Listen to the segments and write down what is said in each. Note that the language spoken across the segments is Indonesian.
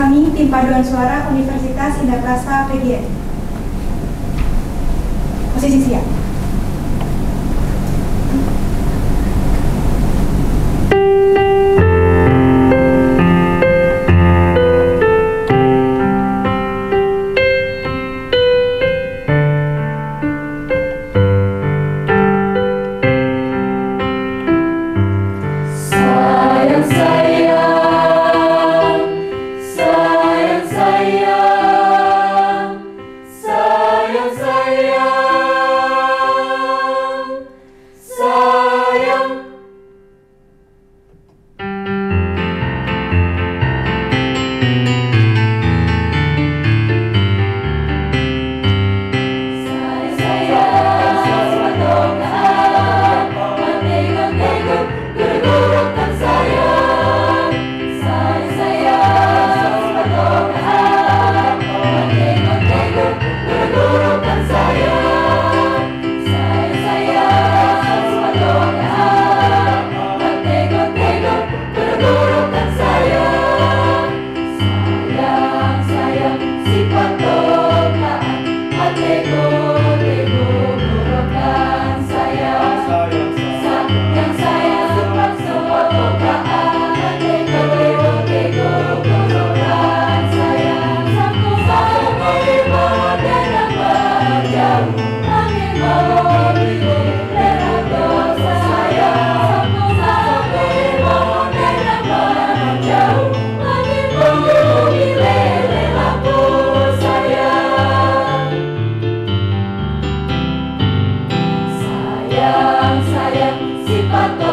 kami tim paduan suara Universitas Indah Prasta PGN. Posisi siap. saya Yang sayang sifat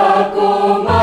la coma.